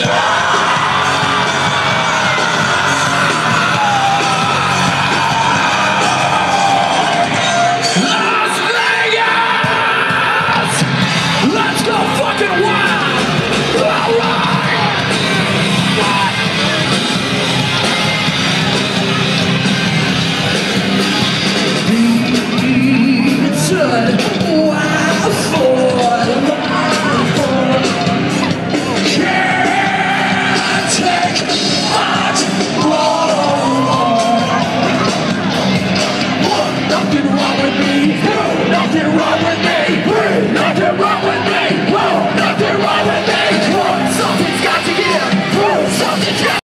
Yeah.